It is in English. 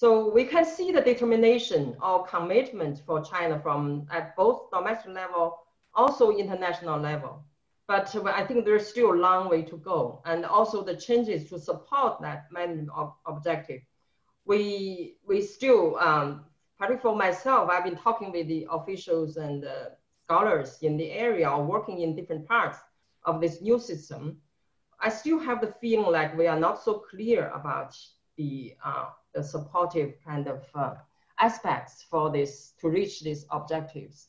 So we can see the determination or commitment for China from at both domestic level, also international level. But I think there's still a long way to go. And also the changes to support that main ob objective. We, we still, um, for myself, I've been talking with the officials and uh, scholars in the area or working in different parts of this new system. I still have the feeling like we are not so clear about the, uh, the supportive kind of uh, aspects for this to reach these objectives.